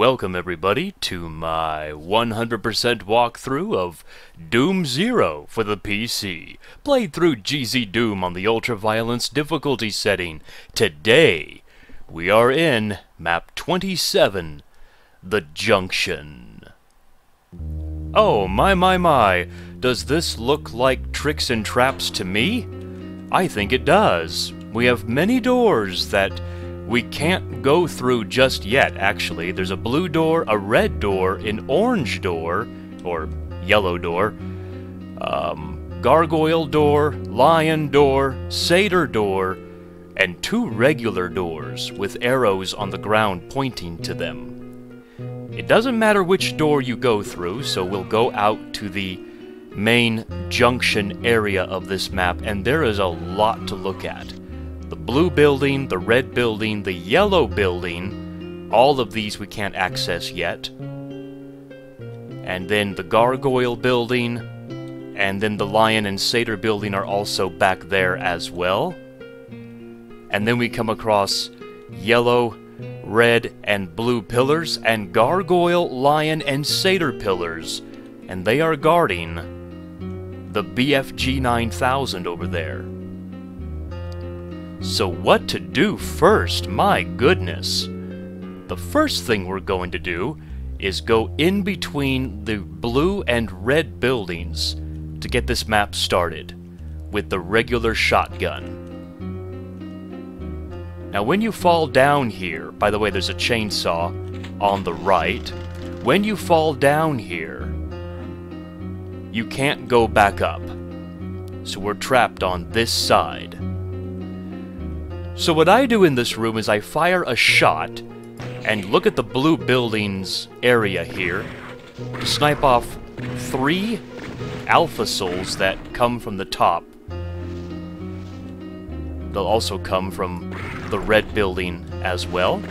Welcome everybody to my 100% walkthrough of Doom Zero for the PC. Played through GZDoom on the Ultra Violence difficulty setting. Today, we are in map 27, The Junction. Oh, my my my, does this look like tricks and traps to me? I think it does. We have many doors that we can't go through just yet, actually. There's a blue door, a red door, an orange door, or yellow door, um, gargoyle door, lion door, satyr door, and two regular doors with arrows on the ground pointing to them. It doesn't matter which door you go through, so we'll go out to the main junction area of this map, and there is a lot to look at the blue building, the red building, the yellow building. All of these we can't access yet. And then the gargoyle building, and then the lion and satyr building are also back there as well. And then we come across yellow, red, and blue pillars, and gargoyle, lion, and satyr pillars. And they are guarding the BFG 9000 over there. So what to do first? My goodness. The first thing we're going to do is go in between the blue and red buildings to get this map started with the regular shotgun. Now when you fall down here, by the way there's a chainsaw on the right, when you fall down here, you can't go back up. So we're trapped on this side. So what I do in this room is I fire a shot and look at the blue buildings area here to snipe off three alpha souls that come from the top. They'll also come from the red building as well.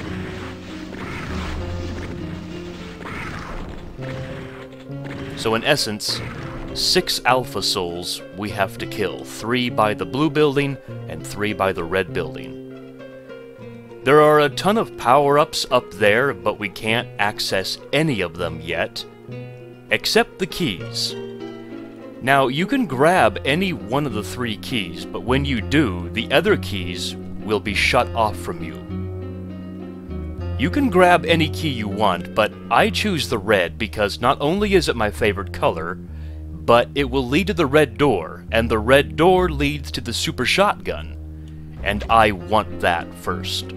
So in essence, six alpha souls we have to kill. Three by the blue building and three by the red building. There are a ton of power-ups up there, but we can't access any of them yet, except the keys. Now, you can grab any one of the three keys, but when you do, the other keys will be shut off from you. You can grab any key you want, but I choose the red because not only is it my favorite color, but it will lead to the red door, and the red door leads to the super shotgun, and I want that first.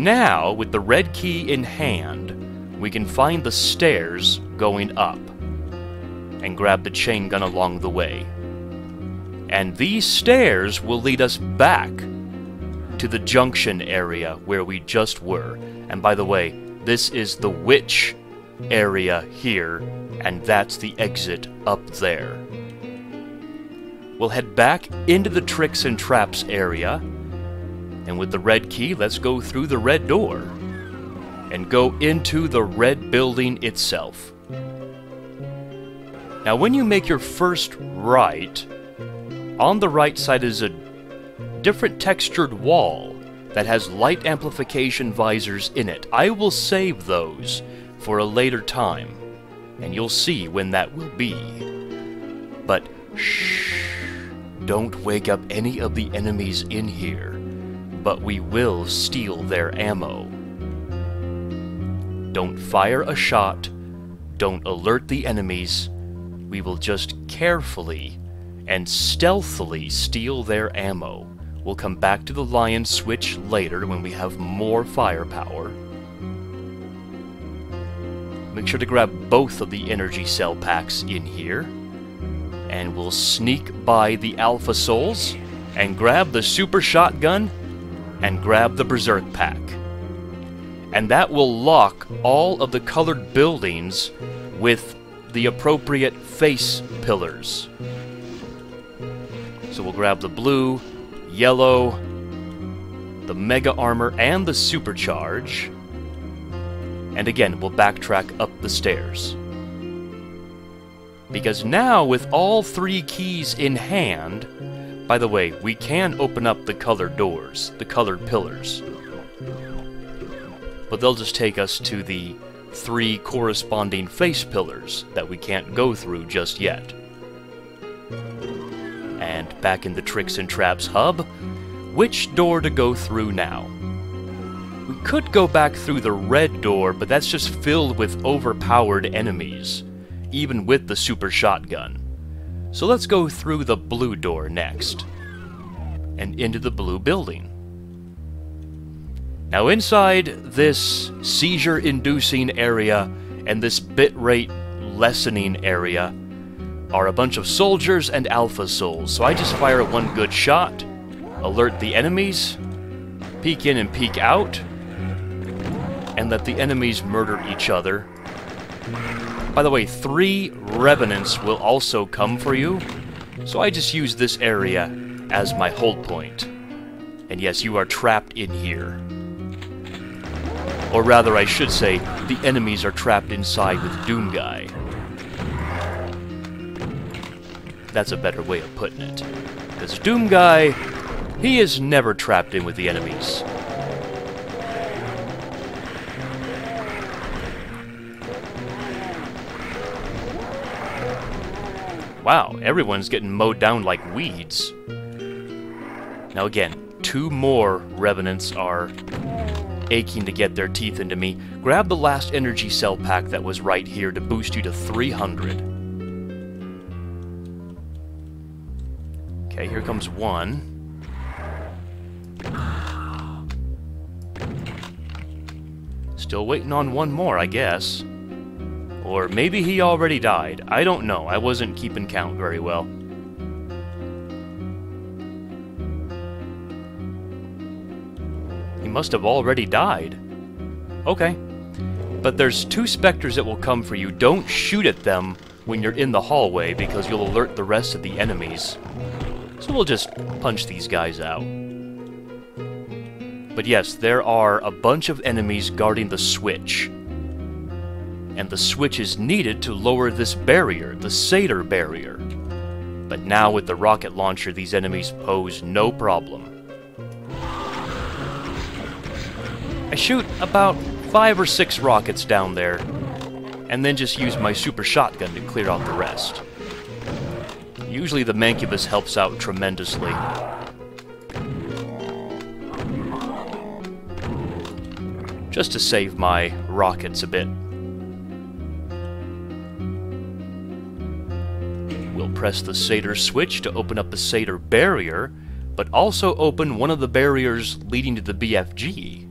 Now, with the red key in hand, we can find the stairs going up and grab the chain gun along the way. And these stairs will lead us back to the junction area where we just were. And by the way, this is the witch area here, and that's the exit up there. We'll head back into the tricks and traps area, and with the red key, let's go through the red door and go into the red building itself. Now, when you make your first right, on the right side is a different textured wall that has light amplification visors in it. I will save those for a later time, and you'll see when that will be. But shh, don't wake up any of the enemies in here but we will steal their ammo. Don't fire a shot, don't alert the enemies, we will just carefully and stealthily steal their ammo. We'll come back to the lion switch later when we have more firepower. Make sure to grab both of the energy cell packs in here. And we'll sneak by the Alpha Souls and grab the super shotgun and grab the Berserk Pack. And that will lock all of the colored buildings with the appropriate face pillars. So we'll grab the blue, yellow, the Mega Armor, and the Supercharge. And again, we'll backtrack up the stairs. Because now, with all three keys in hand, by the way, we can open up the colored doors, the colored pillars. but they'll just take us to the three corresponding face pillars that we can't go through just yet. And back in the Tricks and Traps hub, which door to go through now? We could go back through the red door, but that's just filled with overpowered enemies, even with the super shotgun. So let's go through the blue door next, and into the blue building. Now inside this seizure-inducing area and this bitrate lessening area are a bunch of soldiers and alpha souls, so I just fire one good shot, alert the enemies, peek in and peek out, and let the enemies murder each other. By the way, three revenants will also come for you, so I just use this area as my hold point. And yes, you are trapped in here. Or rather, I should say, the enemies are trapped inside with Doom Guy. That's a better way of putting it. Because Doom Guy, he is never trapped in with the enemies. Wow, everyone's getting mowed down like weeds. Now again, two more Revenants are aching to get their teeth into me, grab the last energy cell pack that was right here to boost you to 300. Okay, here comes one. Still waiting on one more, I guess. Or maybe he already died. I don't know. I wasn't keeping count very well. He must have already died. Okay. But there's two specters that will come for you. Don't shoot at them when you're in the hallway because you'll alert the rest of the enemies. So we'll just punch these guys out. But yes, there are a bunch of enemies guarding the switch. And the switch is needed to lower this barrier, the Satyr barrier. But now with the rocket launcher, these enemies pose no problem. I shoot about five or six rockets down there, and then just use my super shotgun to clear out the rest. Usually the Mancubus helps out tremendously. Just to save my rockets a bit. Press the Satyr switch to open up the Satyr barrier, but also open one of the barriers leading to the BFG.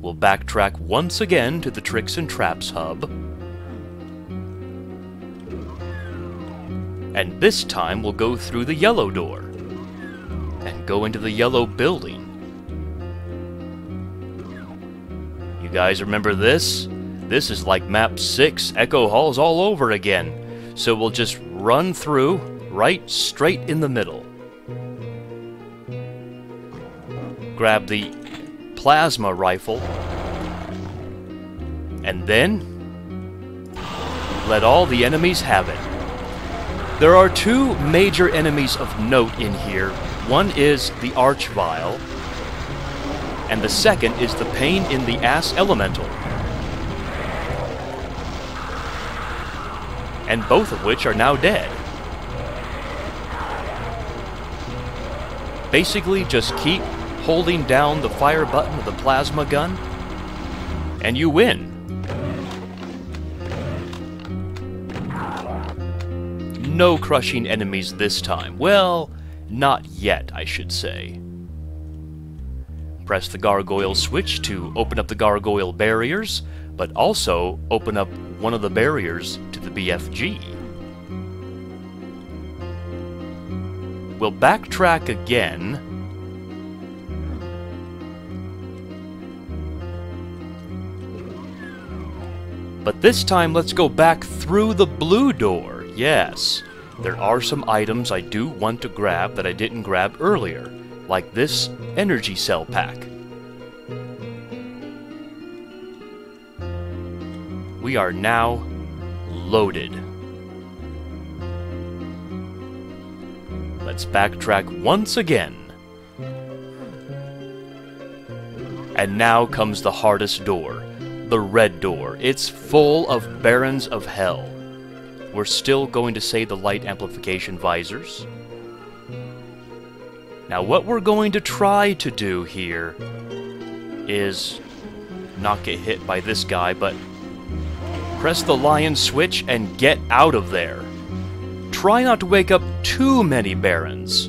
We'll backtrack once again to the Tricks and Traps hub. And this time we'll go through the yellow door. And go into the yellow building. You guys remember this? This is like map 6, Echo Halls all over again. So we'll just run through, right straight in the middle. Grab the plasma rifle. And then, let all the enemies have it. There are two major enemies of note in here. One is the Archvile, and the second is the Pain in the Ass Elemental. And both of which are now dead. Basically, just keep holding down the fire button of the plasma gun, and you win. No crushing enemies this time. Well, not yet, I should say. Press the gargoyle switch to open up the gargoyle barriers, but also open up one of the barriers the BFG. We'll backtrack again But this time, let's go back through the blue door. Yes, there are some items I do want to grab that I didn't grab earlier, like this energy cell pack. We are now loaded. Let's backtrack once again. And now comes the hardest door the red door. It's full of Barons of Hell. We're still going to say the light amplification visors. Now, what we're going to try to do here is not get hit by this guy, but press the lion switch and get out of there. Try not to wake up too many barons.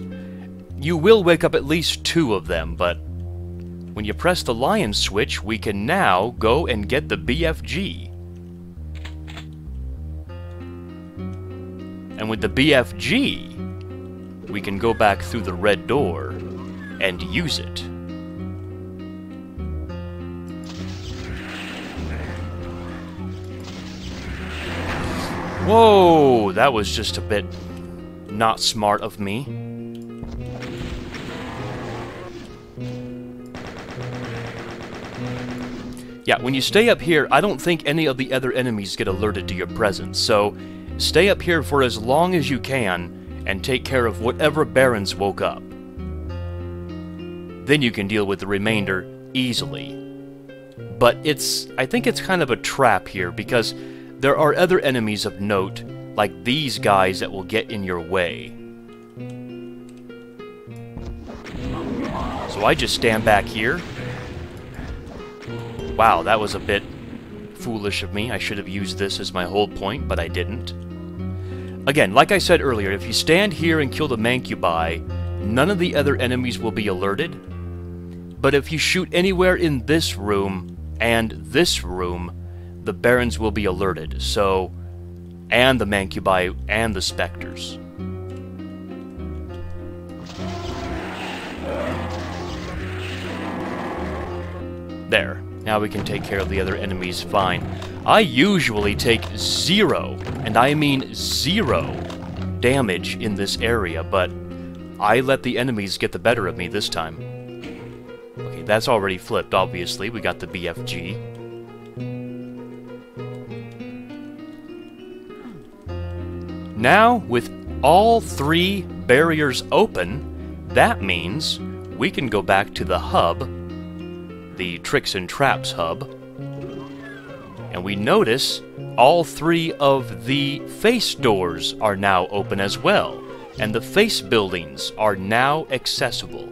You will wake up at least two of them, but when you press the lion switch, we can now go and get the BFG. And with the BFG, we can go back through the red door and use it. Whoa, that was just a bit not smart of me. Yeah, when you stay up here, I don't think any of the other enemies get alerted to your presence, so stay up here for as long as you can and take care of whatever barons woke up. Then you can deal with the remainder easily. But it's, I think it's kind of a trap here because there are other enemies of note, like these guys that will get in your way. So I just stand back here. Wow, that was a bit foolish of me. I should have used this as my hold point, but I didn't. Again, like I said earlier, if you stand here and kill the Mancubi, none of the other enemies will be alerted. But if you shoot anywhere in this room and this room, the Barons will be alerted, so... and the Mancubi and the Spectres. There. Now we can take care of the other enemies fine. I usually take zero, and I mean zero, damage in this area, but I let the enemies get the better of me this time. Okay, that's already flipped, obviously. We got the BFG. Now, with all three barriers open, that means we can go back to the hub, the Tricks and Traps hub, and we notice all three of the face doors are now open as well, and the face buildings are now accessible.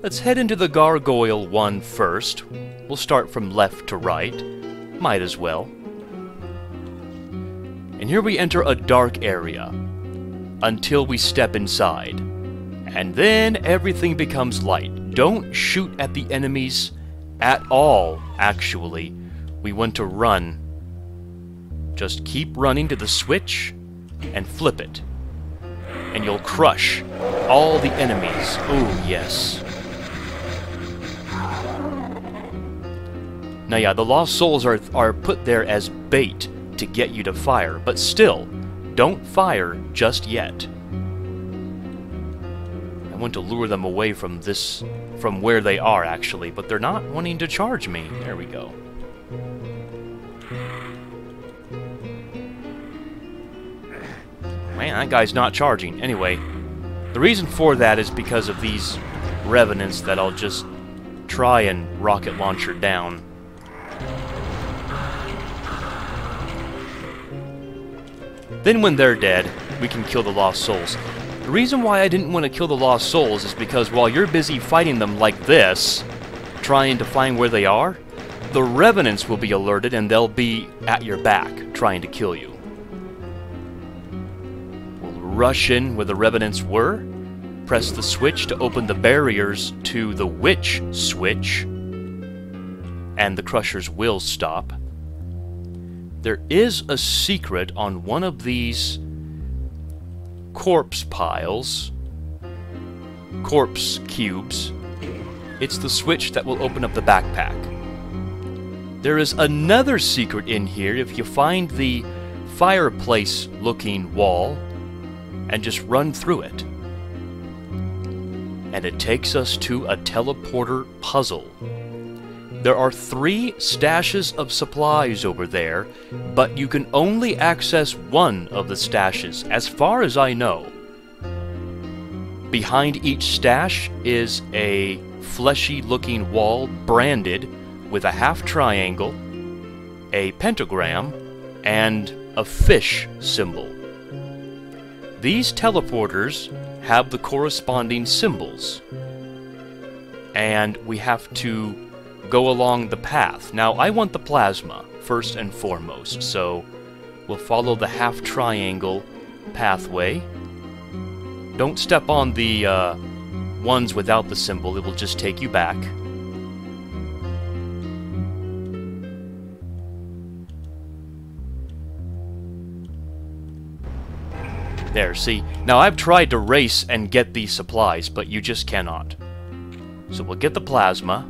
Let's head into the gargoyle one first. We'll start from left to right. Might as well. And here we enter a dark area until we step inside. And then everything becomes light. Don't shoot at the enemies at all, actually. We want to run. Just keep running to the switch and flip it. And you'll crush all the enemies. Oh, yes. Now yeah, the lost souls are, are put there as bait to get you to fire, but still, don't fire just yet. I want to lure them away from this, from where they are actually, but they're not wanting to charge me. There we go. Man, that guy's not charging. Anyway, the reason for that is because of these revenants that I'll just try and rocket launcher down. Then when they're dead, we can kill the Lost Souls. The reason why I didn't want to kill the Lost Souls is because while you're busy fighting them like this, trying to find where they are, the Revenants will be alerted and they'll be at your back, trying to kill you. We'll rush in where the Revenants were, press the switch to open the barriers to the Witch switch, and the Crushers will stop. There is a secret on one of these corpse piles, corpse cubes. It's the switch that will open up the backpack. There is another secret in here if you find the fireplace looking wall and just run through it. And it takes us to a teleporter puzzle. There are three stashes of supplies over there, but you can only access one of the stashes, as far as I know. Behind each stash is a fleshy looking wall branded with a half triangle, a pentagram, and a fish symbol. These teleporters have the corresponding symbols. And we have to go along the path. Now, I want the plasma, first and foremost, so we'll follow the half triangle pathway. Don't step on the uh, ones without the symbol, it will just take you back. There, see? Now I've tried to race and get these supplies, but you just cannot. So we'll get the plasma.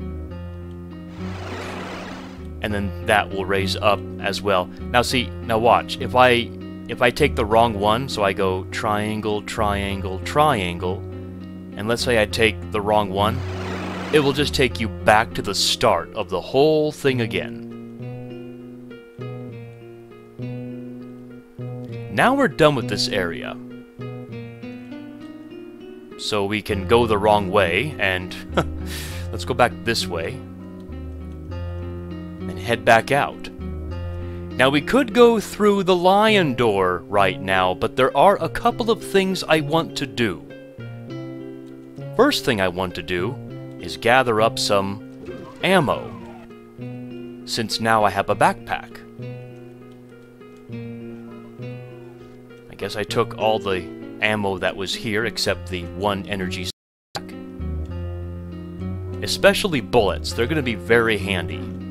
And then that will raise up as well. Now see, now watch. If I if I take the wrong one, so I go triangle, triangle, triangle, and let's say I take the wrong one, it will just take you back to the start of the whole thing again. Now we're done with this area. So we can go the wrong way, and let's go back this way. Head back out. Now we could go through the lion door right now, but there are a couple of things I want to do. First thing I want to do is gather up some ammo, since now I have a backpack. I guess I took all the ammo that was here except the one energy stack. Especially bullets, they're going to be very handy.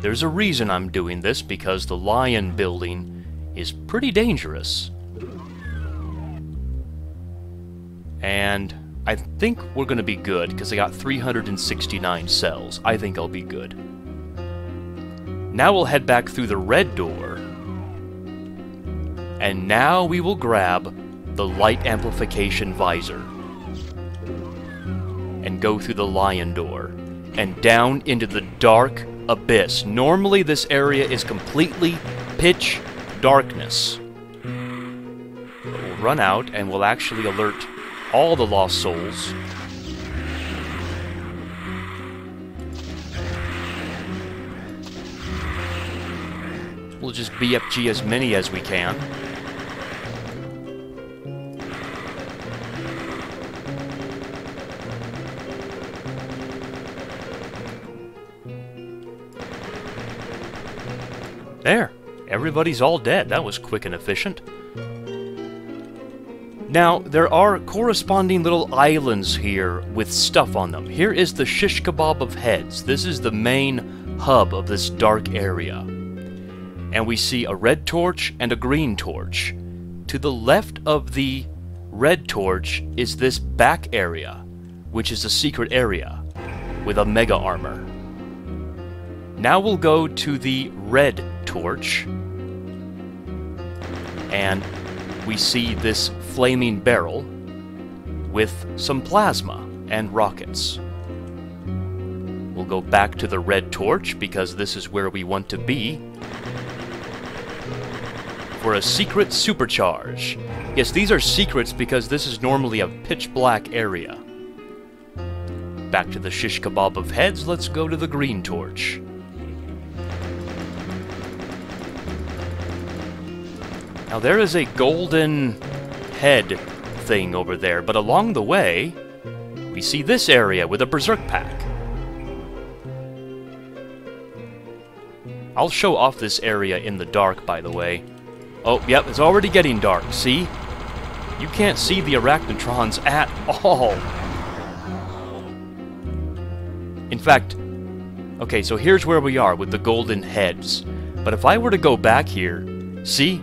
There's a reason I'm doing this, because the lion building is pretty dangerous. And I think we're going to be good, because I got 369 cells. I think I'll be good. Now we'll head back through the red door, and now we will grab the light amplification visor and go through the lion door and down into the dark abyss. Normally this area is completely pitch darkness. We'll run out and we'll actually alert all the lost souls We'll just BFG as many as we can. Everybody's all dead. That was quick and efficient. Now, there are corresponding little islands here with stuff on them. Here is the shish kebab of heads. This is the main hub of this dark area. And we see a red torch and a green torch. To the left of the red torch is this back area, which is a secret area with a mega armor. Now we'll go to the red torch, and we see this flaming barrel with some plasma and rockets. We'll go back to the red torch because this is where we want to be for a secret supercharge. Yes, these are secrets because this is normally a pitch black area. Back to the shish kebab of heads, let's go to the green torch. Now there is a golden head thing over there, but along the way, we see this area with a Berserk pack. I'll show off this area in the dark, by the way. Oh, yep, it's already getting dark, see? You can't see the Arachnotrons at all. In fact, okay, so here's where we are with the golden heads. But if I were to go back here, see?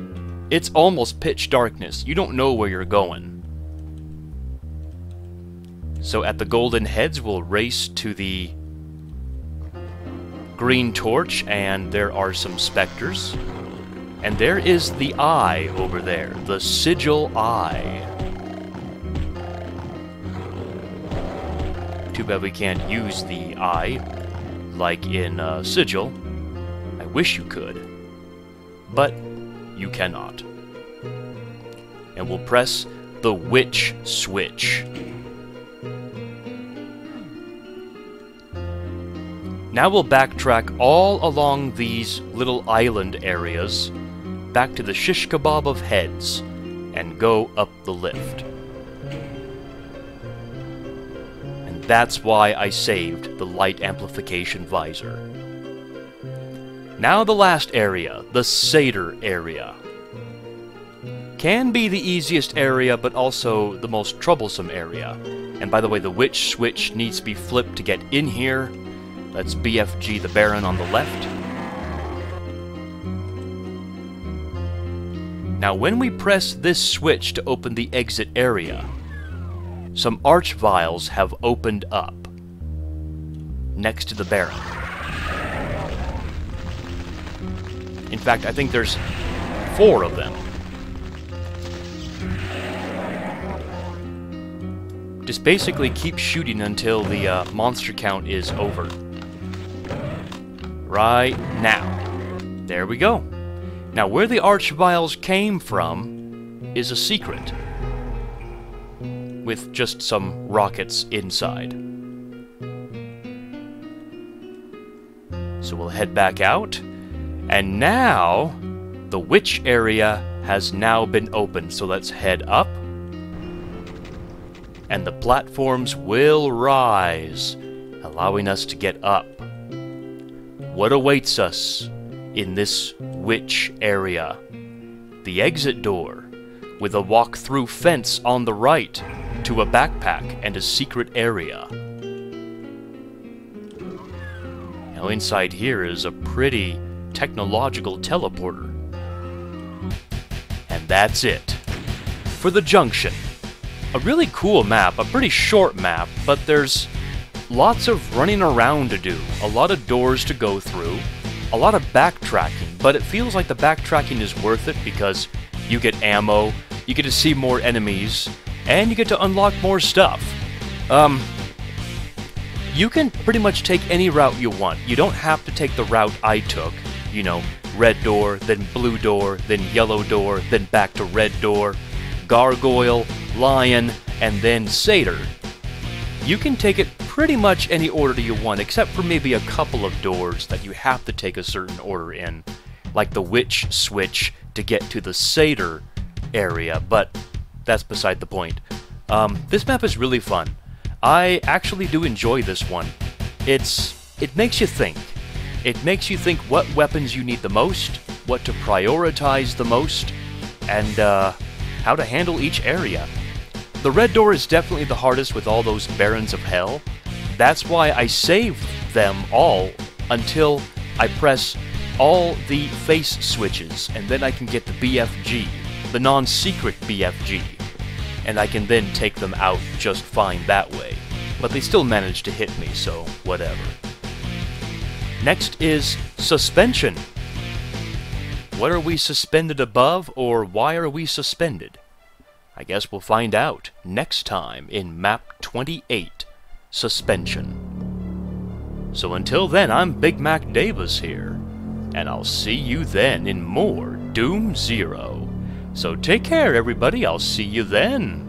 It's almost pitch darkness. You don't know where you're going. So at the Golden Heads, we'll race to the green torch, and there are some specters. And there is the eye over there, the sigil eye. Too bad we can't use the eye, like in uh, sigil. I wish you could. But you cannot. And we'll press the witch switch. Now we'll backtrack all along these little island areas back to the shish kebab of heads and go up the lift. And that's why I saved the light amplification visor. Now the last area, the Satyr area. Can be the easiest area, but also the most troublesome area. And by the way, the witch switch needs to be flipped to get in here. That's BFG the Baron on the left. Now when we press this switch to open the exit area, some arch viles have opened up next to the Baron. In fact, I think there's four of them. Just basically keep shooting until the uh, monster count is over. Right now. There we go. Now, where the arch viles came from is a secret. With just some rockets inside. So we'll head back out. And now, the witch area has now been opened. So let's head up and the platforms will rise, allowing us to get up. What awaits us in this witch area? The exit door, with a walk-through fence on the right to a backpack and a secret area. Now inside here is a pretty technological teleporter. And that's it. For the junction, a really cool map, a pretty short map, but there's lots of running around to do, a lot of doors to go through, a lot of backtracking, but it feels like the backtracking is worth it because you get ammo, you get to see more enemies, and you get to unlock more stuff. Um, you can pretty much take any route you want. You don't have to take the route I took, you know, red door, then blue door, then yellow door, then back to red door, gargoyle, lion, and then satyr. You can take it pretty much any order you want, except for maybe a couple of doors that you have to take a certain order in, like the witch switch to get to the satyr area, but that's beside the point. Um, this map is really fun. I actually do enjoy this one. It's it makes you think. It makes you think what weapons you need the most, what to prioritize the most, and uh, how to handle each area. The red door is definitely the hardest with all those Barons of Hell. That's why I saved them all until I press all the face switches, and then I can get the BFG, the non-secret BFG, and I can then take them out just fine that way. But they still manage to hit me, so whatever. Next is suspension. What are we suspended above, or why are we suspended? I guess we'll find out next time in Map 28, Suspension. So until then, I'm Big Mac Davis here, and I'll see you then in more Doom Zero. So take care, everybody. I'll see you then.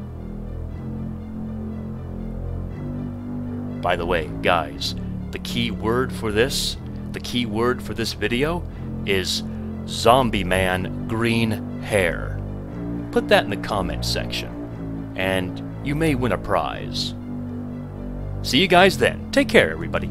By the way, guys, the key word for this, the key word for this video is Zombie Man Green Hair put that in the comments section, and you may win a prize. See you guys then. Take care, everybody.